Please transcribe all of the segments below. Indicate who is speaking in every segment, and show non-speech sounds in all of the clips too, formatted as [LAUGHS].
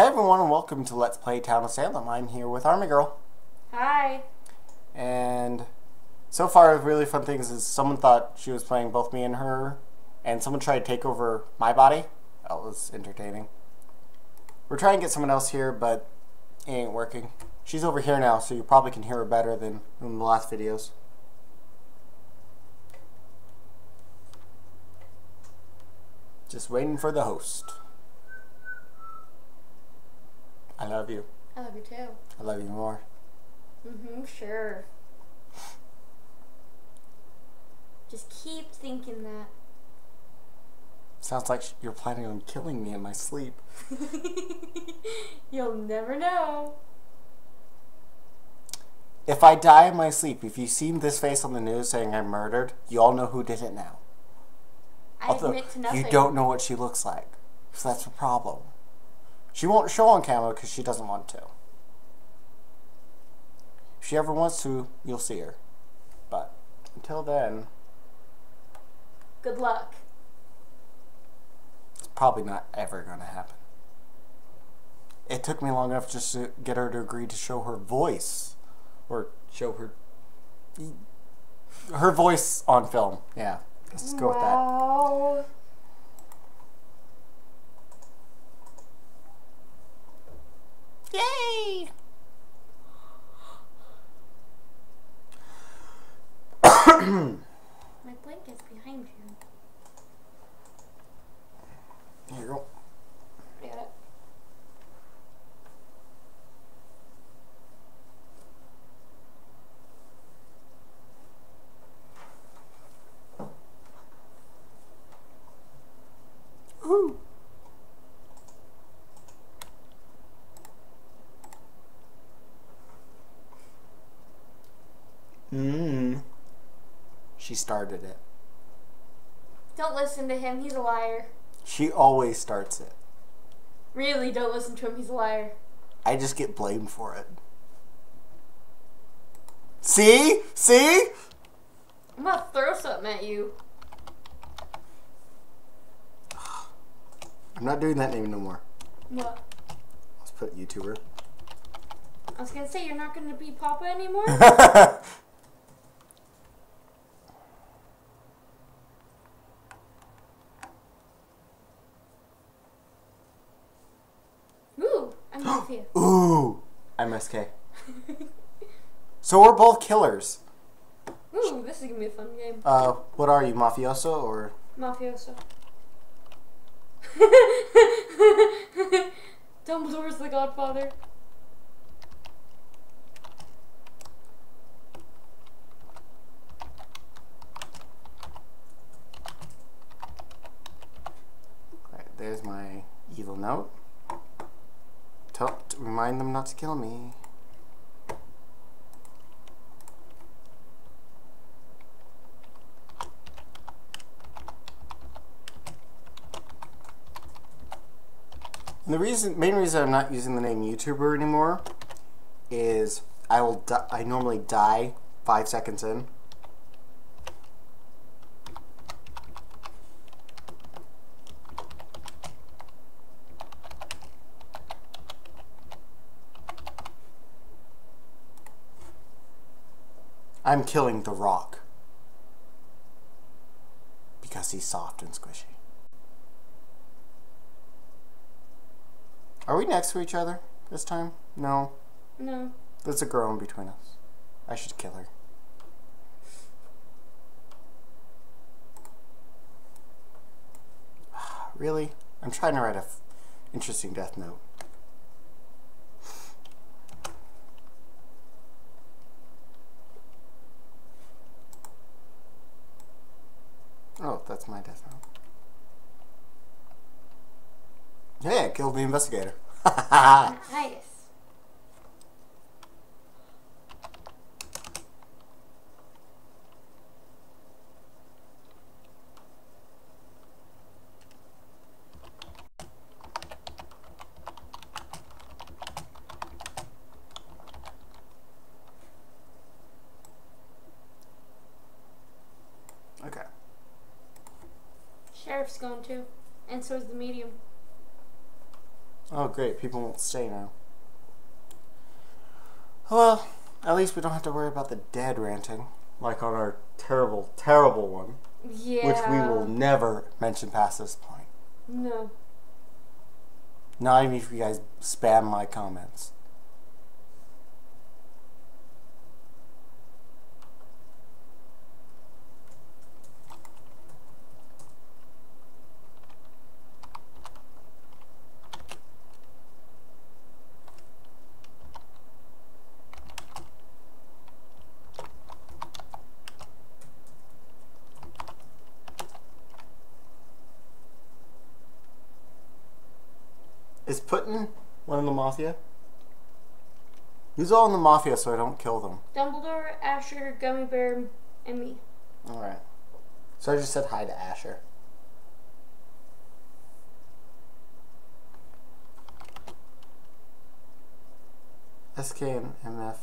Speaker 1: Hey everyone, and welcome to Let's Play Town of Salem. I'm here with Army Girl,
Speaker 2: Hi.
Speaker 1: and so far, really fun things is someone thought she was playing both me and her, and someone tried to take over my body. That was entertaining. We're trying to get someone else here, but it ain't working. She's over here now, so you probably can hear her better than in the last videos. Just waiting for the host. I love you.
Speaker 2: I love you too.
Speaker 1: I love you more.
Speaker 2: Mm-hmm, sure. Just keep thinking that.
Speaker 1: Sounds like you're planning on killing me in my sleep. [LAUGHS]
Speaker 2: You'll never know.
Speaker 1: If I die in my sleep, if you've seen this face on the news saying I'm murdered, you all know who did it now.
Speaker 2: I
Speaker 1: Although
Speaker 2: admit to nothing.
Speaker 1: you don't know what she looks like. So that's the problem. She won't show on camera because she doesn't want to. If she ever wants to, you'll see her. But until then,
Speaker 2: Good luck.
Speaker 1: it's probably not ever going to happen. It took me long enough just to get her to agree to show her voice. Or show her. Her voice on film. Yeah. Let's go with that. Yay!
Speaker 2: My blanket's behind you.
Speaker 1: Here you go.
Speaker 2: Got it.
Speaker 1: Woo. Mmm. She started it.
Speaker 2: Don't listen to him. He's a liar.
Speaker 1: She always starts it.
Speaker 2: Really, don't listen to him. He's a liar.
Speaker 1: I just get blamed for it. See? See?
Speaker 2: I'm gonna throw something at you.
Speaker 1: I'm not doing that name no more.
Speaker 2: What?
Speaker 1: Let's put YouTuber.
Speaker 2: I was gonna say you're not gonna be Papa anymore. [LAUGHS] Ooh, I'm with you.
Speaker 1: Ooh. I'm SK. [LAUGHS] So we're both killers.
Speaker 2: Ooh, this is gonna be a fun game.
Speaker 1: Uh, what are you, mafioso or?
Speaker 2: Mafioso. [LAUGHS] Dumbledore's the Godfather.
Speaker 1: Right, there's my evil note. Tell, remind them not to kill me. And the reason, main reason I'm not using the name YouTuber anymore is I will. I normally die five seconds in. I'm killing The Rock. Because he's soft and squishy. Are we next to each other this time? No.
Speaker 2: No.
Speaker 1: There's a girl in between us. I should kill her. [SIGHS] Really? I'm trying to write a f- interesting death note. Oh, that's my death note. Yeah, I killed the investigator.
Speaker 2: Nice.
Speaker 1: okay.
Speaker 2: Sheriff's going too. And so is the medium.
Speaker 1: Oh, great. People won't stay now. Well, at least we don't have to worry about the dead ranting. Like on our terrible, terrible one.
Speaker 2: Yeah.
Speaker 1: Which we will never mention past this point.
Speaker 2: No.
Speaker 1: Not even if you guys spam my comments. Is Putin one of the mafia? Who's all in the mafia so I don't kill them?
Speaker 2: Dumbledore, Asher, Gummy Bear, and me.
Speaker 1: Alright. So I just said hi to Asher. SK and MF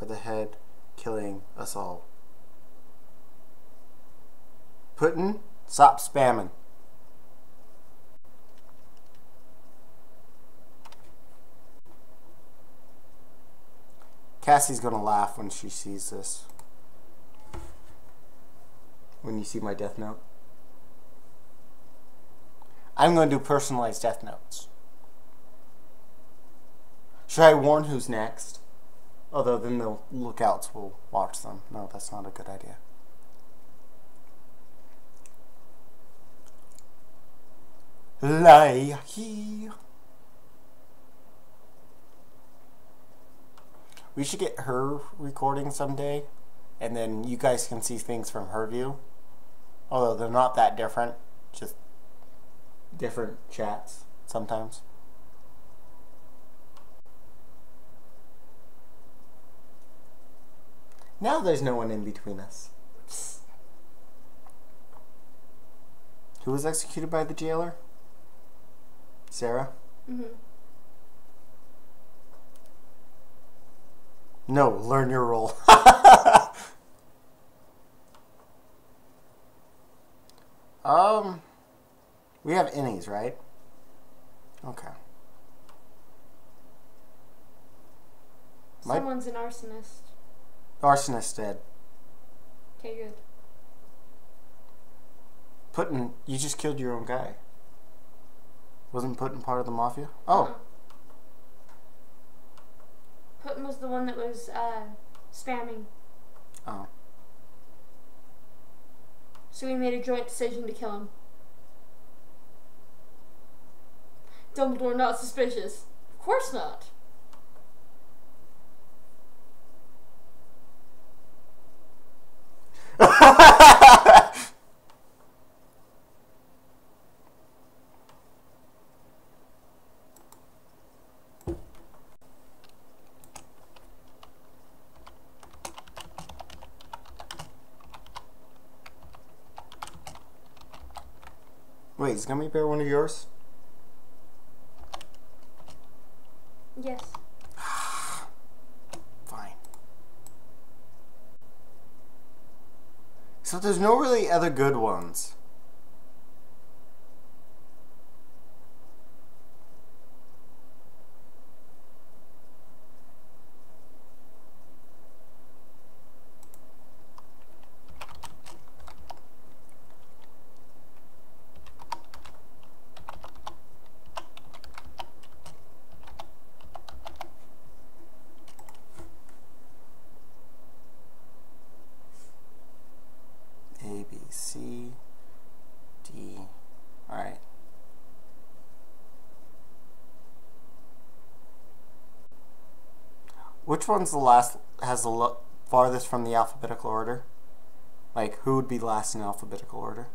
Speaker 1: are the head killing us all. Putin, stop spamming. Cassie's gonna laugh when she sees this. When you see my death note. I'm gonna do personalized death notes. Should I warn who's next? Although then the lookouts will watch them. No, that's not a good idea. Lie We should get her recording someday, and then you guys can see things from her view. Although they're not that different, just different chats sometimes. Now there's no one in between us. Who was executed by the jailer? Sarah?
Speaker 2: hmm
Speaker 1: No, learn your role. [LAUGHS] um, we have innies, right? Okay.
Speaker 2: Someone's an arsonist.
Speaker 1: arsonist dead.
Speaker 2: Okay, good.
Speaker 1: Putin, you just killed your own guy. Wasn't Putin part of the mafia? Oh,
Speaker 2: Putin was the one that was uh, spamming.
Speaker 1: oh.
Speaker 2: So we made a joint decision to kill him. Dumbledore not suspicious. Of course not. [LAUGHS]
Speaker 1: is Gummy Bear one of yours?
Speaker 2: Yes. [SIGHS]
Speaker 1: Fine. So there's no really other good ones. A, B, C, D. Alright. Which one's the last, has the farthest from the alphabetical order? Like, who would be last in alphabetical order?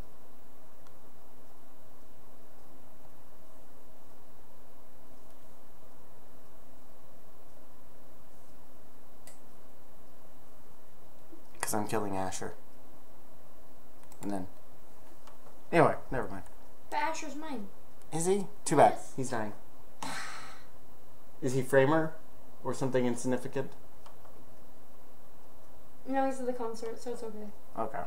Speaker 1: Because I'm killing Asher. And then. Anyway, never mind.
Speaker 2: But Asher's mine.
Speaker 1: Is he? Too bad.
Speaker 2: Yes.
Speaker 1: He's dying. Is he Framer? or something insignificant?
Speaker 2: No, he's at the concert, so it's okay.
Speaker 1: Okay.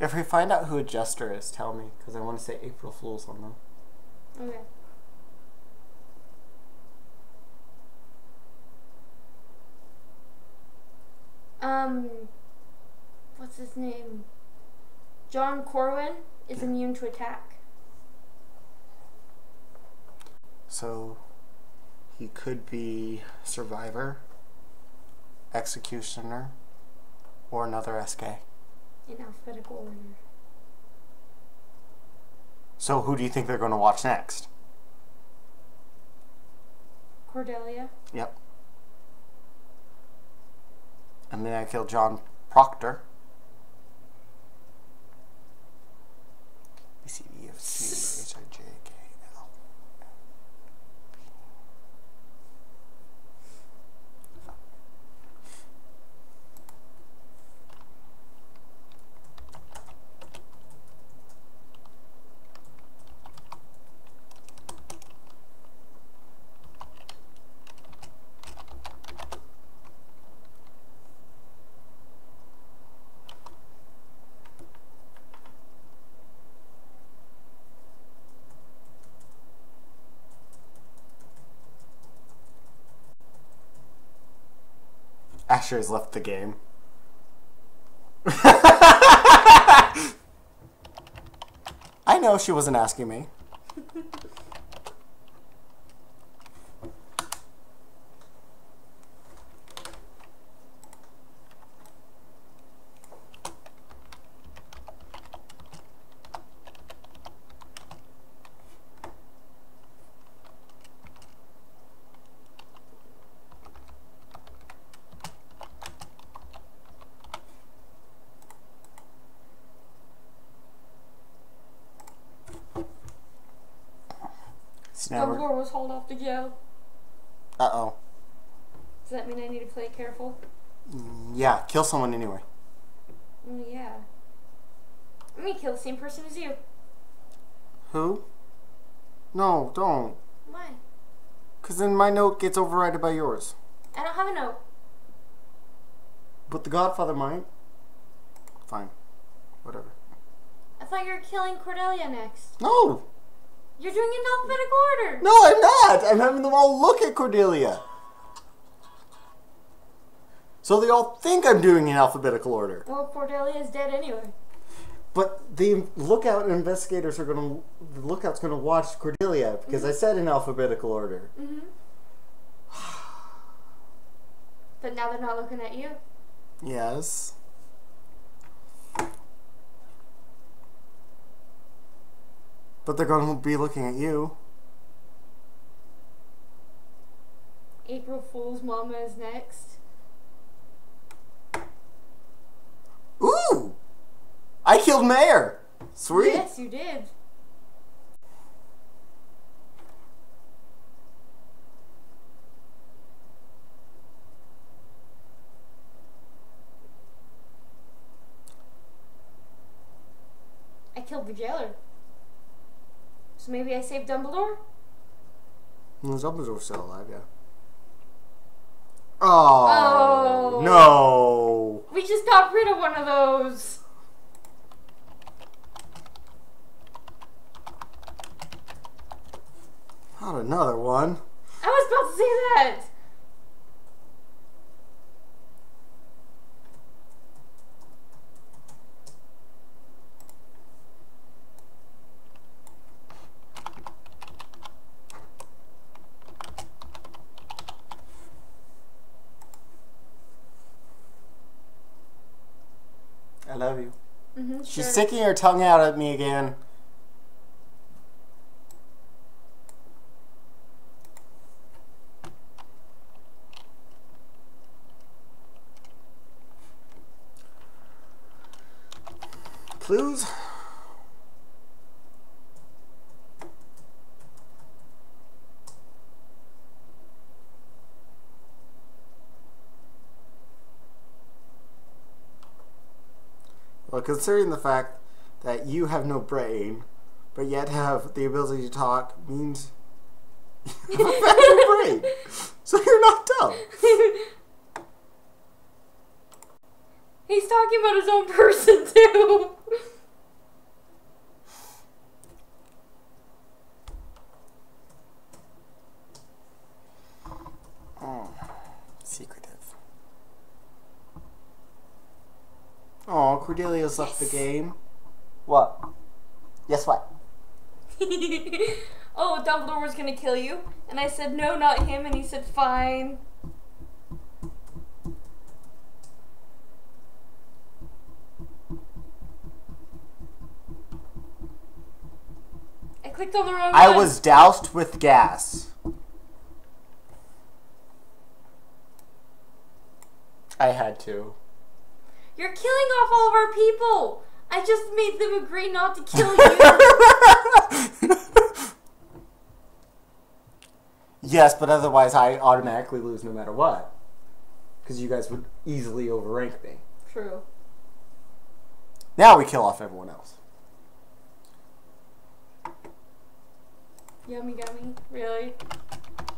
Speaker 1: If we find out who a jester is, tell me, because I want to say April Fools on them.
Speaker 2: Okay. Um, what's his name? John Corwin is immune to attack.
Speaker 1: So he could be Survivor, Executioner, or another SK.
Speaker 2: in alphabetical order.
Speaker 1: So who do you think they're going to watch next?
Speaker 2: Cordelia.
Speaker 1: Yep. And then I killed John Proctor. B Asher has left the game. [LAUGHS] I know she wasn't asking me. Now
Speaker 2: was hauled off to jail.
Speaker 1: Uh-oh.
Speaker 2: Does that mean I need to play careful?
Speaker 1: Mm, Yeah, kill someone anyway.
Speaker 2: Mm, yeah. I'm gonna kill the same person as you.
Speaker 1: Who? No, don't.
Speaker 2: Why?
Speaker 1: Because then my note gets overridden by yours.
Speaker 2: I don't have a note.
Speaker 1: But the Godfather might. Fine. Whatever.
Speaker 2: I thought you were killing Cordelia next.
Speaker 1: No!
Speaker 2: You're doing it in alphabetical order.
Speaker 1: No, I'm not! I'm having them all look at Cordelia. So they all think I'm doing in alphabetical order.
Speaker 2: Well, Cordelia is dead anyway.
Speaker 1: But the lookout investigators are gonna the lookout's gonna watch Cordelia because I said in alphabetical order.
Speaker 2: Mm-hmm. But now they're not looking at you.
Speaker 1: Yes. But they're gonna be looking at you.
Speaker 2: April Fool's mama is next.
Speaker 1: Ooh! I killed Mayor! Sweet.
Speaker 2: Yes, you did. I killed the jailer. So maybe I saved Dumbledore?
Speaker 1: Dumbledore's still alive, yeah. Oh,
Speaker 2: Oh.
Speaker 1: no!
Speaker 2: We just got rid of one of those.
Speaker 1: Not another one.
Speaker 2: I was about to say that.
Speaker 1: Love you.
Speaker 2: Mm-hmm,
Speaker 1: She's
Speaker 2: sure.
Speaker 1: sticking her tongue out at me again. Clues? Well, considering the fact that you have no brain, but yet have the ability to talk, means [LAUGHS] you have a better brain. So you're not dumb. [LAUGHS]
Speaker 2: He's talking about his own person too.
Speaker 1: Cordelia's left the game. What? Guess what? [LAUGHS]
Speaker 2: oh, Dumbledore was gonna kill you. And I said, no, not him. And he said, fine. I clicked on the wrong
Speaker 1: I
Speaker 2: one.
Speaker 1: was doused with gas. I had to.
Speaker 2: You're killing off all of our people. I just made them agree not to kill [LAUGHS] you.
Speaker 1: yes, but otherwise I automatically lose no matter what. Because you guys would easily overrank me.
Speaker 2: True.
Speaker 1: Now we kill off everyone else.
Speaker 2: Yummy gummy. Really?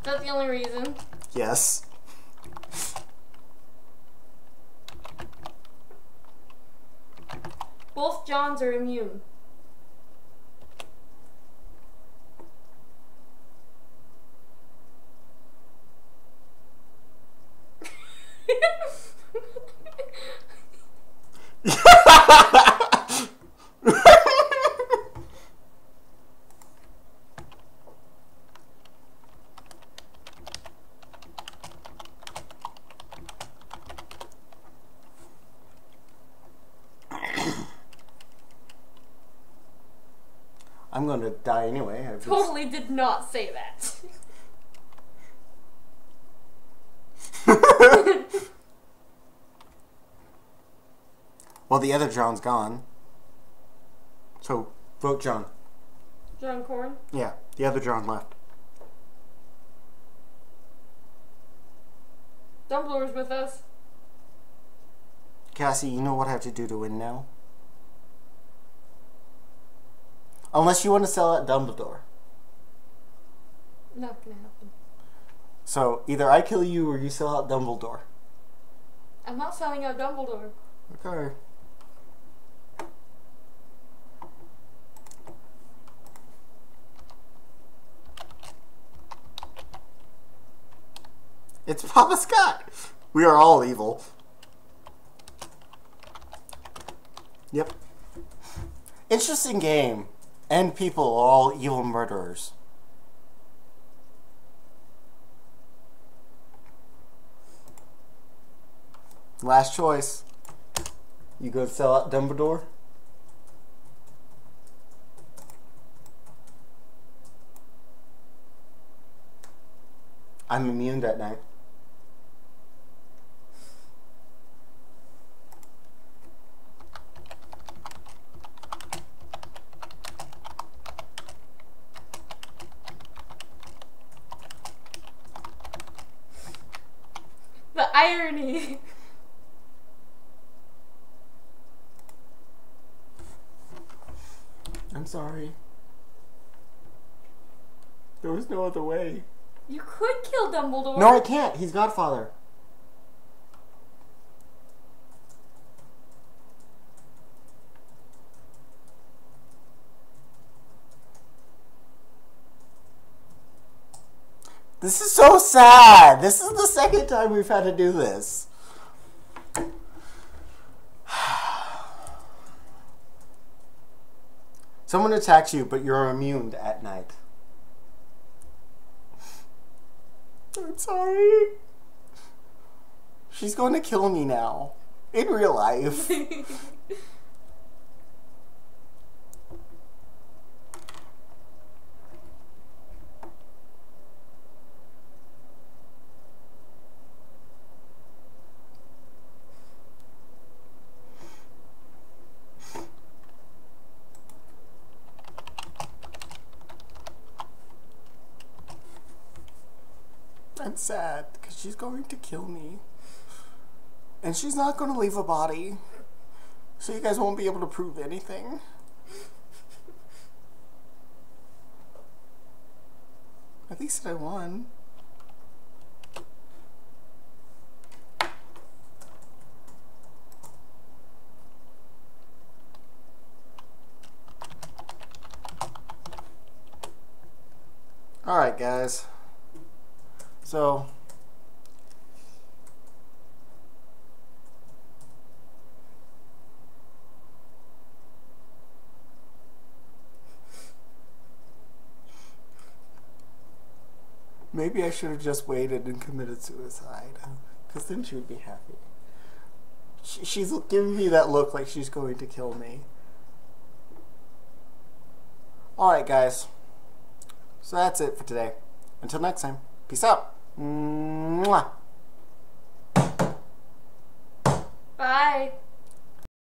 Speaker 2: That's the only reason.
Speaker 1: Yes.
Speaker 2: Both Johns are immune.
Speaker 1: I'm going to die anyway. Just-
Speaker 2: totally did not say that. [LAUGHS]
Speaker 1: well, the other John's gone. So, vote John.
Speaker 2: John Corn.
Speaker 1: Yeah, the other John left.
Speaker 2: Dumbledore's with us.
Speaker 1: Cassie, you know what I have to do to win now? Unless you want to sell out Dumbledore.
Speaker 2: Not gonna happen.
Speaker 1: So, either I kill you or you sell out Dumbledore.
Speaker 2: I'm not selling out Dumbledore.
Speaker 1: Okay. It's [LAUGHS] Papa Scott. We are all evil. Yep. Interesting game. And people are all evil murderers. Last choice. You go sell out Dumbledore? I'm immune that night.
Speaker 2: The irony.
Speaker 1: I'm sorry. There was no other way.
Speaker 2: You could kill Dumbledore.
Speaker 1: No, I can't. He's Godfather. This is so sad. This is the second time we've had to do this. Someone attacks you, but you're immune at night. I'm sorry. She's going to kill me now. In real life. [LAUGHS] I'm sad because she's going to kill me. And she's not going to leave a body. So you guys won't be able to prove anything. At least I won. Alright, guys. So maybe I should have just waited and committed suicide because then she would be happy. She, she's giving me that look like she's going to kill me. Alright, guys. So that's it for today. Until next time, peace out. Mwah.
Speaker 2: Bye.